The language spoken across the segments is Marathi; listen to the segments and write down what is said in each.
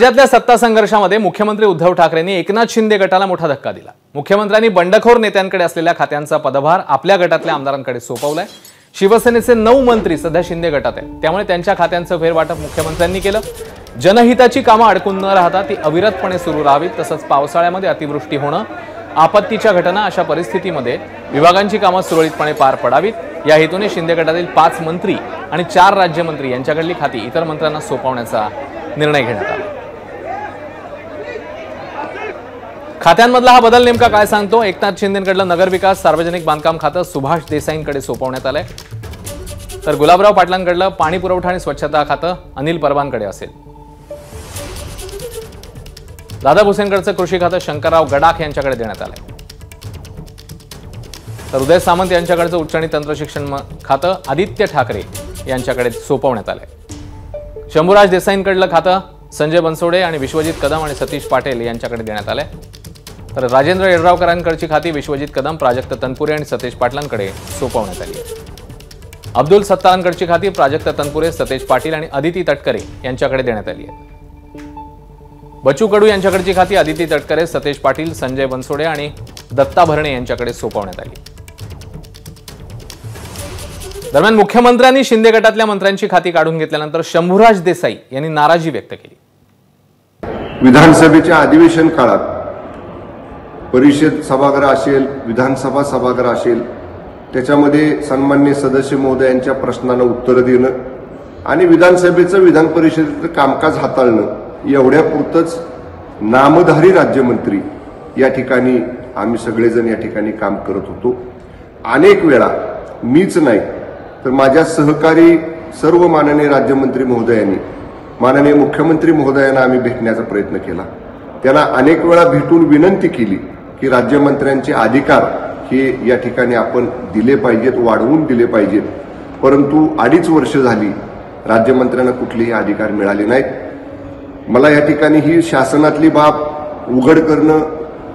राज्यातल्या सत्ता संघर्षामध्ये मुख्यमंत्री उद्धव ठाकरेंनी एकनाथ शिंदे गटाला मोठा धक्का दिला. मुख्यमंत्र्यांनी बंडखोर नेत्यांकडे असलेल्या खात्यांचा पदभार आपल्या गटातल्या आमदारांकडे सोपवलाय. शिवसेनेचे नऊ मंत्री सध्या शिंदे गटात आहेत. त्यामुळे त्यांच्या खात्यांचं फेरवाटप मुख्यमंत्र्यांनी केलं. जनहिताची कामं अडकून न राहता ती अविरतपणे सुरू राहावीत तसंच पावसाळ्यामध्ये अतिवृष्टी होणं आपत्तीच्या घटना अशा परिस्थितीमध्ये विभागांची कामं सुरळीतपणे पार पडावीत. या हेतूने शिंदे गटातील पाच मंत्री आणि चार राज्यमंत्री यांच्याकडली खाती इतर मंत्र्यांना सोपवण्याचा निर्णय घेण्यात आला. खात्यांमधला हा बदल नेमका काय सांगतो? एकनाथ शिंदेकडलं नगरविकास सार्वजनिक बांधकाम खातं सुभाष देसाईंकडे सोपवण्यात आलंय. तर गुलाबराव पाटलांकडलं पाणी पुरवठा आणि स्वच्छता खातं अनिल परबांकडे असेल. दादा भुसेनकडचं कृषी खातं शंकरराव गडाख यांच्याकडे देण्यात आलंय. तर उदय सामंत यांच्याकडचं उच्च आणि तंत्र शिक्षण खातं आदित्य ठाकरे यांच्याकडे सोपवण्यात आलंय. शंभूराज देसाईंकडलं खातं संजय बनसोडे आणि विश्वजित कदम आणि सतीश पाटील यांच्याकडे देण्यात आलंय. तर राजेंद्र येड्रावकरांकडची खाती विश्वजित कदम प्राजक्त तनपुरे आणि सतेज पाटलांकडे सोपवण्यात आली. आहे अब्दुल सत्तारांकडची खाती प्राजक्त तनपुरे सतेज पाटील आणि अदिती तटकरे यांच्याकडे देण्यात आली आहे. बच्चू कडू यांच्याकडची खाती अदिती तटकरे सतेज पाटील संजय बनसोडे आणि दत्ता भरणे यांच्याकडे सोपवण्यात आली. दरम्यान मुख्यमंत्र्यांनी शिंदे गटातल्या मंत्र्यांची खाती काढून घेतल्यानंतर शंभूराज देसाई यांनी नाराजी व्यक्त केली. विधानसभेच्या अधिवेशन काळात परिषद सभागृह असेल विधानसभा सभागृह असेल त्याच्यामध्ये सन्मान्य सदस्य महोदयांच्या प्रश्नांना उत्तरं देणं आणि विधानसभेचं विधान परिषदेचं कामकाज हाताळणं एवढ्यापुरतंच नामधारी राज्यमंत्री या ठिकाणी आम्ही सगळेजण या ठिकाणी काम करत होतो. अनेक वेळा मीच नाही तर माझ्या सहकारी सर्व माननीय राज्यमंत्री महोदयांनी माननीय मुख्यमंत्री महोदयांना आम्ही भेटण्याचा प्रयत्न केला. त्यांना अनेक वेळा भेटून विनंती केली की राज्यमंत्र्यांचे अधिकार हे या ठिकाणी आपण दिले पाहिजेत वाढवून दिले पाहिजेत. परंतु अडीच वर्ष झाली राज्यमंत्र्यांना कुठलेही अधिकार मिळाले नाहीत. मला या ठिकाणी ही शासनातली बाब उघड करणं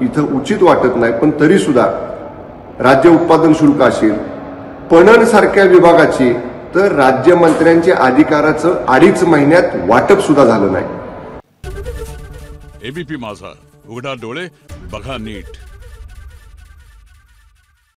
इथं उचित वाटत नाही पण तरीसुद्धा राज्य उत्पादन शुल्क असेल पणन सारख्या विभागाची तर राज्यमंत्र्यांच्या अधिकाराचं अडीच महिन्यात वाटप सुद्धा झालं नाही. एबीपी माझा. उघडा डोळे बघा नीट.